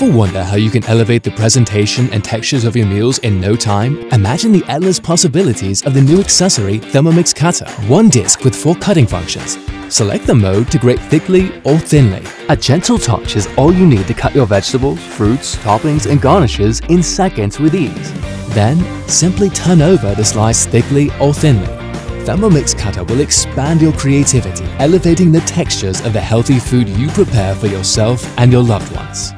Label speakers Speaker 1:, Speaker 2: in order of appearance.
Speaker 1: Ever wonder how you can elevate the presentation and textures of your meals in no time? Imagine the endless possibilities of the new accessory Thermomix Cutter. One disc with four cutting functions. Select the mode to grate thickly or thinly. A gentle touch is all you need to cut your vegetables, fruits, toppings and garnishes in seconds with ease. Then, simply turn over the slice thickly or thinly. Thermomix Cutter will expand your creativity, elevating the textures of the healthy food you prepare for yourself and your loved ones.